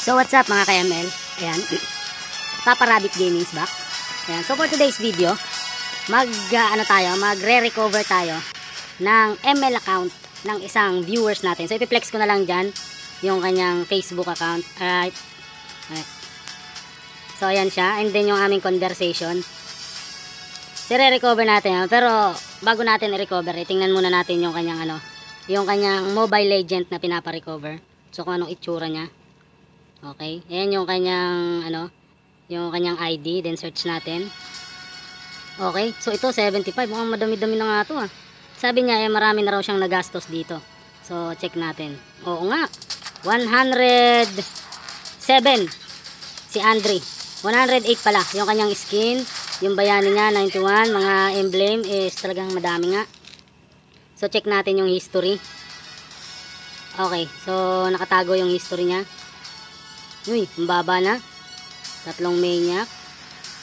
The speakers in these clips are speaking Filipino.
So what's up mga ka-ML? Ayan. Papa Rabbit Gaming back. Ayan. So for today's video, mag uh, ano tayo, magre-recover tayo ng ML account ng isang viewers natin. So ipiplex ko na lang diyan yung kanyang Facebook account. Alright. Alright. So ayan siya. And then yung aming conversation. So recover natin. yan. Pero bago natin i-recover, eh, tingnan muna natin yung kanyang ano, yung kanyang mobile legend na pinapa-recover. So kung anong itsura niya. Okay. Ayan yung kanyang ano, yung kanyang ID, then search natin. Okay. So ito 75, mukhang madami-dami na nga 'to ah. Sabi niya eh marami na raw siyang nagastos dito. So check natin. Oo nga. 107 si Andre. 108 pala yung kanyang skin, yung bayani niya 91, mga emblem is talagang madami nga. So check natin yung history. Okay, so nakatago yung history niya. Uy, ang baba na. Tatlong maniac.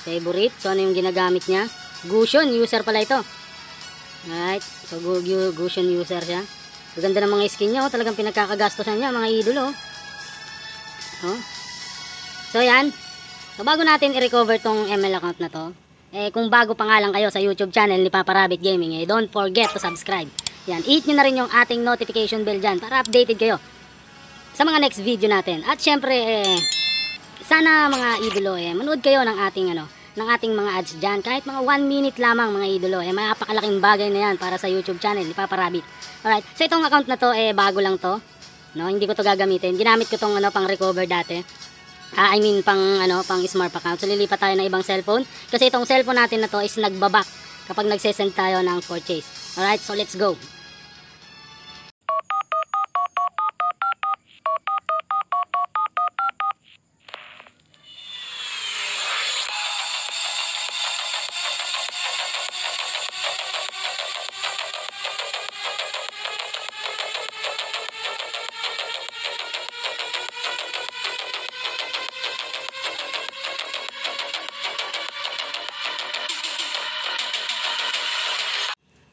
Favorite. So, ano yung ginagamit niya? Gusion. User pala ito. Alright. So, gu gu Gusion user siya. Maganda ng mga skin niya. Oh. Talagang pinagkakagastosan niya. Mga idolo. Oh. oh. So, yan. So, bago natin i-recover tong ML account na to, eh, kung bago pa nga lang kayo sa YouTube channel ni Papa Rabbit Gaming, eh, don't forget to subscribe. Yan. Hit nyo na rin yung ating notification bell dyan para updated kayo sa mga next video natin. At syempre, eh, sana mga idolo, eh, manood kayo ng ating, ano, ng ating mga ads dyan. Kahit mga 1 minute lamang mga idolo, eh, may napakalaking bagay na yan para sa YouTube channel ni Papa Rabbit. Alright, so itong account na to, eh, bago lang to. No, hindi ko to gagamitin. Ginamit ko tong ano, pang recover dati. Ah, I mean, pang, ano, pang smart account. So, lilipat tayo ng ibang cellphone. Kasi itong cellphone natin na to is nagbabak kapag nagsesend tayo ng purchase. Alright, so let's go.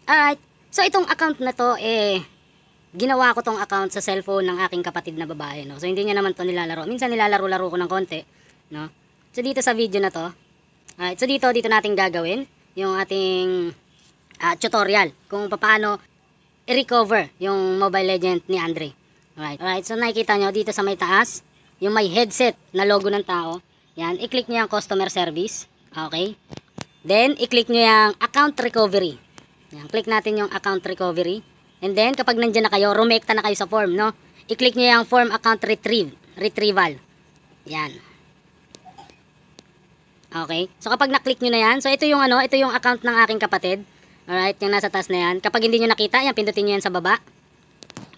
Alright. So, itong account na to, eh, ginawa ko tong account sa cellphone ng aking kapatid na babae, no? So, hindi niya naman to nilalaro. Minsan nilalaro-laro ko ng konti, no? So, dito sa video na to, alright, so dito, dito natin gagawin yung ating uh, tutorial kung paano i-recover yung Mobile Legend ni Andre. Alright, alright, so nakikita nyo dito sa may taas, yung may headset na logo ng tao, yan, i-click nyo yung customer service, okay? Then, i-click nyo yung account recovery. Yan, click natin yung account recovery. And then, kapag nandiyan na kayo, rumekta na kayo sa form, no? I-click nyo yung form account retrieve, retrieval. Yan. Okay. So, kapag na-click nyo na yan, so ito yung ano, ito yung account ng aking kapatid. Alright, yung nasa taas na yan. Kapag hindi nyo nakita, yan, pindutin nyo yan sa baba.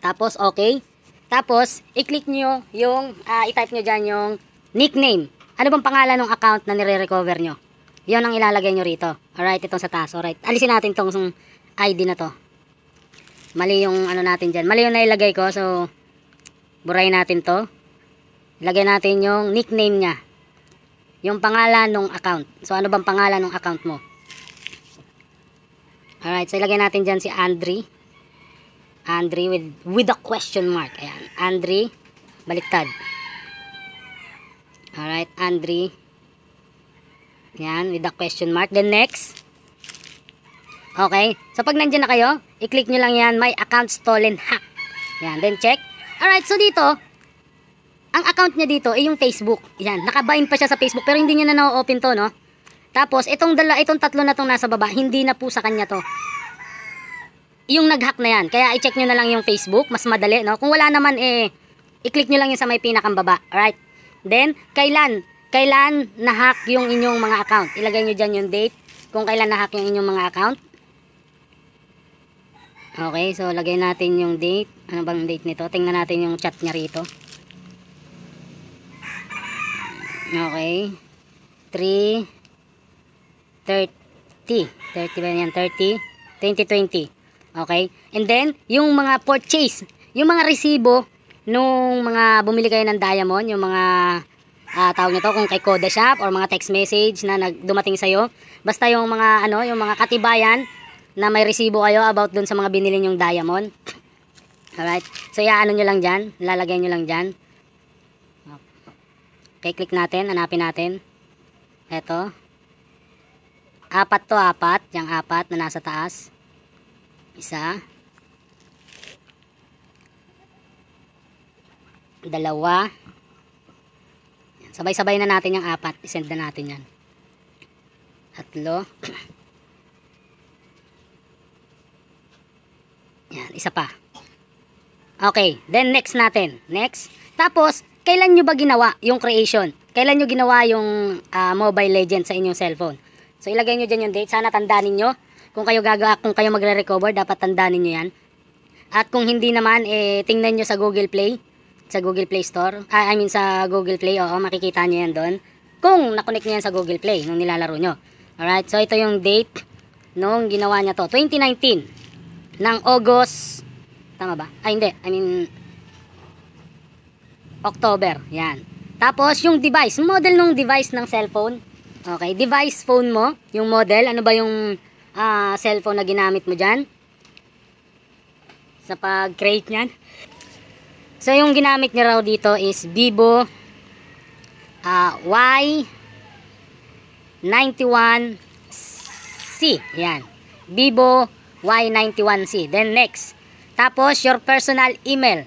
Tapos, okay. Tapos, i-click nyo yung, uh, i-type nyo dyan yung nickname. Ano bang pangalan ng account na nire-recover nyo? Yon ang ilalagay nyo rito. Alright, itong sa taas. Alright, alisin natin tong ID na to. Mali yung ano natin dyan. Mali yung nailagay ko. So, burayin natin to. Ilagay natin yung nickname niya. Yung pangalan ng account. So, ano bang pangalan ng account mo? Alright, so ilagay natin dyan si Andre. Andre with, with a question mark. Ayan, Andre. Baliktad. Alright, Andre. Yan, with the question mark. Then next. Okay. So pag nandiyan na kayo, i-click nyo lang yan, my account stolen hack. Yan, then check. Alright, so dito, ang account niya dito ay yung Facebook. Yan, nakabind pa siya sa Facebook pero hindi niya na na-open to, no? Tapos, itong, dala, itong tatlo na tong nasa baba, hindi na po sa kanya to. Yung nag-hack na yan. Kaya i-check nyo na lang yung Facebook, mas madali, no? Kung wala naman, eh, i-click nyo lang yung sa may pinakang baba. Alright? Then, kailan? Kailan na-hack yung inyong mga account. Ilagay nyo dyan yung date kung kailan na-hack yung inyong mga account. Okay, so lagay natin yung date. Ano bang date nito? Tingnan natin yung chat niya rito. Okay. 3 30. 30 ba yan? 30. 2020. Okay. And then, yung mga purchase, yung mga resibo nung mga bumili kayo ng diamond, yung mga uh, tawag nito kung kay Koda Shop or mga text message na nagdumating sa iyo. Basta yung mga ano, yung mga katibayan na may resibo kayo about dun sa mga binili nyong diamond. Alright. So, iaano nyo lang dyan. Lalagay nyo lang dyan. Okay, click natin, hanapin natin. Ito. Apat to, apat. Yung apat na nasa taas. Isa. Dalawa. Sabay-sabay na natin yung apat. Isend na natin yan. Tatlo. Yan, isa pa. Okay, then next natin. Next. Tapos, kailan nyo ba ginawa yung creation? Kailan nyo ginawa yung ah, Mobile Legends sa inyong cellphone? So, ilagay nyo dyan yung date. Sana tandaan ninyo. Kung kayo gaga, kung kayo magre-recover, dapat tandaan ninyo yan. At kung hindi naman, eh, tingnan nyo sa Google Play. Sa Google Play Store. Ah, I mean, sa Google Play. Oo, makikita nyo yan doon. Kung nakonect nyo yan sa Google Play, nung nilalaro nyo. Alright, so ito yung date nung ginawa niya to. 2019 ng August Tama ba? Ay, hindi. I mean, October. Yan. Tapos, yung device. Model ng device ng cellphone. Okay. Device phone mo. Yung model. Ano ba yung ah, cellphone na ginamit mo dyan? Sa pag-create niyan. So, yung ginamit niya raw dito is Vivo ah, Y91C. Yan. Vivo Y91C. Then, next. Tapos, your personal email.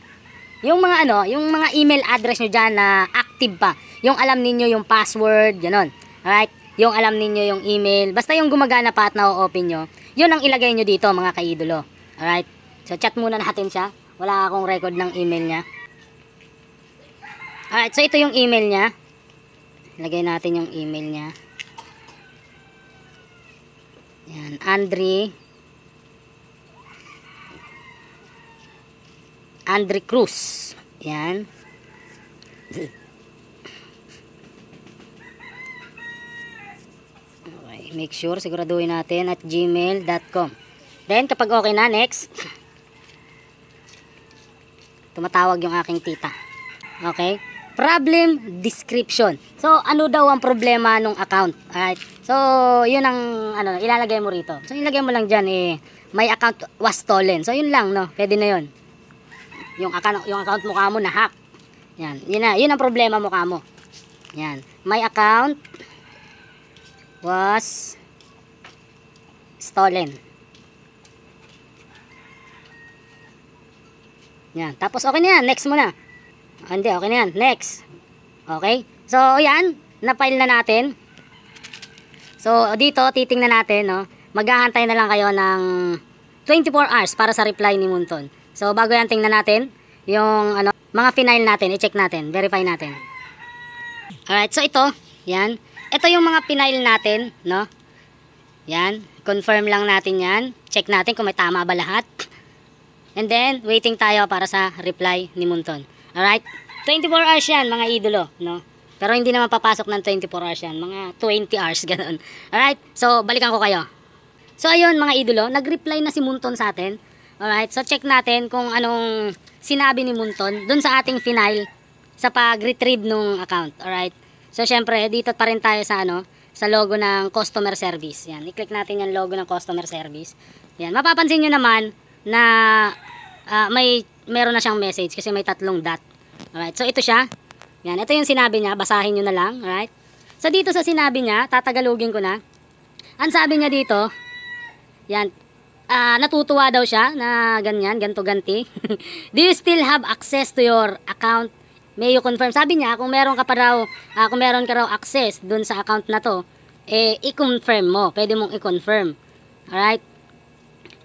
Yung mga ano, yung mga email address nyo dyan na active pa. Yung alam ninyo yung password, ganon. Alright? Yung alam ninyo yung email. Basta yung gumagana pa at na-open nyo, yun ang ilagay nyo dito mga kaidolo. Alright? So, chat muna natin siya. Wala akong record ng email niya. Alright, so ito yung email niya. Lagay natin yung email niya. Yan, Andre Andre Cruz. Yan. Okay, make sure, siguraduhin natin at gmail.com. Then, kapag okay na, next. Tumatawag yung aking tita. Okay? Problem description. So, ano daw ang problema nung account? Alright? So, yun ang, ano, ilalagay mo rito. So, ilagay mo lang dyan, eh, my account was stolen. So, yun lang, no? Pwede na yun yung account yung account mo kamo na hack. Yan, yun na, yun ang problema mo kamo. Yan. My account was stolen. Yan. Tapos okay na yan. Next mo na. Ah, hindi, okay na yan. Next. Okay? So, yan. Na-file na natin. So, dito, titingnan natin, no? Maghahantay na lang kayo ng 24 hours para sa reply ni Munton. So, bago yan, tingnan natin yung ano, mga final natin. I-check natin. Verify natin. Alright, so ito. Yan. Ito yung mga final natin, no? Yan. Confirm lang natin yan. Check natin kung may tama ba lahat. And then, waiting tayo para sa reply ni Munton. Alright? 24 hours yan, mga idolo, no? Pero hindi naman papasok ng 24 hours yan. Mga 20 hours, ganun. Alright? So, balikan ko kayo. So, ayun, mga idolo, nag-reply na si Munton sa atin. Alright, so check natin kung anong sinabi ni Munton dun sa ating final sa pag-retrieve nung account. Alright? So, syempre, dito pa rin tayo sa ano, sa logo ng customer service. Yan, i-click natin yung logo ng customer service. Yan, mapapansin nyo naman na ah, may meron na siyang message kasi may tatlong dot. Alright, so ito siya. Yan, ito yung sinabi niya, basahin nyo na lang. Alright? So, dito sa sinabi niya, tatagalugin ko na. Ang sabi niya dito, yan, ah, natutuwa daw siya na ganyan, ganto ganti. Do you still have access to your account? May you confirm? Sabi niya, kung meron ka pa raw, ah, kung meron ka raw access dun sa account na to, eh, i-confirm mo. Pwede mong i-confirm. Alright?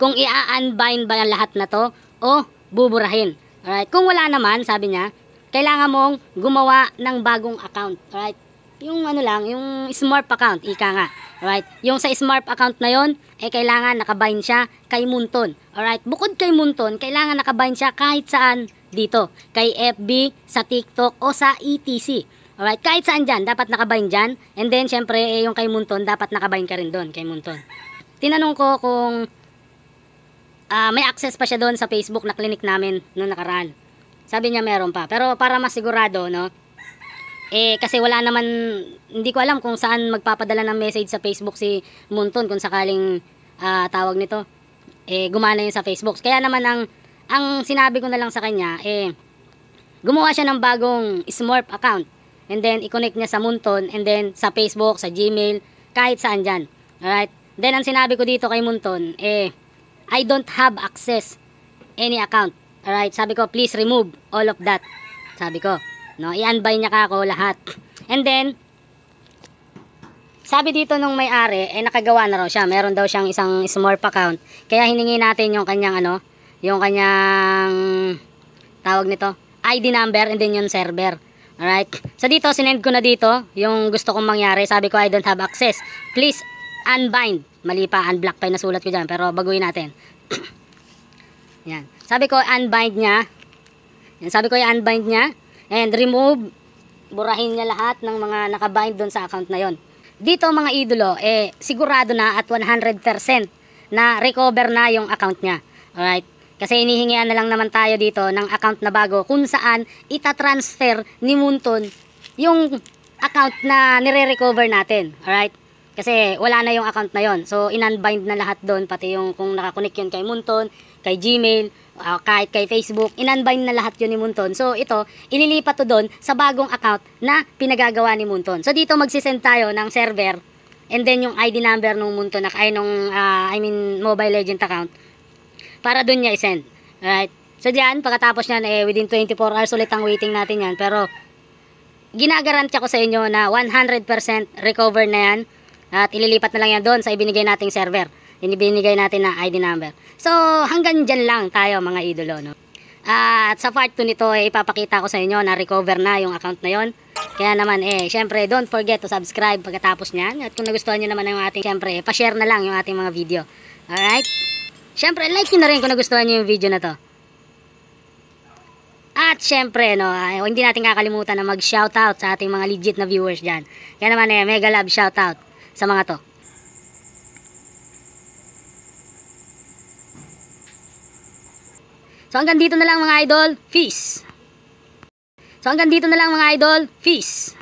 Kung i-unbind ba lahat na to, o buburahin. Alright? Kung wala naman, sabi niya, kailangan mong gumawa ng bagong account. Alright? Yung ano lang, yung smart account, ika nga. Alright? Yung sa smart account na yon, eh kailangan nakabind siya kay Munton. Alright? Bukod kay Munton, kailangan nakabind siya kahit saan dito. Kay FB, sa TikTok, o sa ETC. Alright? Kahit saan dyan, dapat nakabind dyan. And then, syempre, eh, yung kay Munton, dapat nakabind ka rin doon, kay Munton. Tinanong ko kung ah, may access pa siya doon sa Facebook na clinic namin noong nakaraan. Sabi niya meron pa. Pero para masigurado, no? Eh, kasi wala naman, hindi ko alam kung saan magpapadala ng message sa Facebook si Munton kung sakaling ah, tawag nito. Eh, gumana yun sa Facebook. Kaya naman ang, ang sinabi ko na lang sa kanya, eh, gumawa siya ng bagong Smurf account. and then i-connect niya sa Munton, and then sa Facebook, sa Gmail, kahit saan dyan. Alright? Then, ang sinabi ko dito kay Munton, eh, I don't have access any account. Alright? Sabi ko, please remove all of that. Sabi ko, no, i-unbind niya ka ako lahat. And then, sabi dito nung may-ari, eh nakagawa na raw siya. Meron daw siyang isang smart account. Kaya hiningi natin yung kanyang ano, yung kanyang tawag nito, ID number and then yung server. Alright? So dito, sinend ko na dito yung gusto kong mangyari. Sabi ko, I don't have access. Please unbind. Mali pa, unblock pa yung nasulat ko dyan. Pero baguhin natin. Yan. Sabi ko, unbind niya. Yan. Sabi ko, i-unbind niya. And remove. Burahin niya lahat ng mga nakabind doon sa account na yon. Dito mga idolo, eh, sigurado na at 100% na recover na yung account niya. Alright? Kasi inihingian na lang naman tayo dito ng account na bago kung saan itatransfer ni Munton yung account na nire-recover natin. Alright? Kasi wala na yung account na yon. So, in-unbind na lahat doon, pati yung kung nakakonect yun kay Munton, kay Gmail, uh, kahit kay Facebook, in-unbind na lahat yun ni Munton. So, ito, ililipat to doon sa bagong account na pinagagawa ni Munton. So, dito magsisend tayo ng server and then yung ID number ng Munton, na, ay nung, uh, I mean, Mobile Legend account para doon niya i-send. Alright? So, diyan, pagkatapos niyan, eh, within 24 hours ulit ang waiting natin yan. Pero, ginagarantya ko sa inyo na 100% recover na yan at ililipat na lang yan doon sa ibinigay nating server. Ibinigay natin na ID number. So, hanggang dyan lang tayo mga idolo. No? at sa part 2 nito, eh, ipapakita ko sa inyo na recover na yung account na yon. Kaya naman, eh, syempre, don't forget to subscribe pagkatapos niyan. At kung nagustuhan nyo naman yung ating, syempre, pa-share na lang yung ating mga video. Alright? Syempre, like nyo na rin kung nagustuhan nyo yung video na to. At syempre, no, ay, hindi natin kakalimutan na mag-shoutout sa ating mga legit na viewers dyan. Kaya naman, eh, mega love shoutout sa mga to. So hanggang dito na lang mga idol, peace. So hanggang dito na lang mga idol, peace.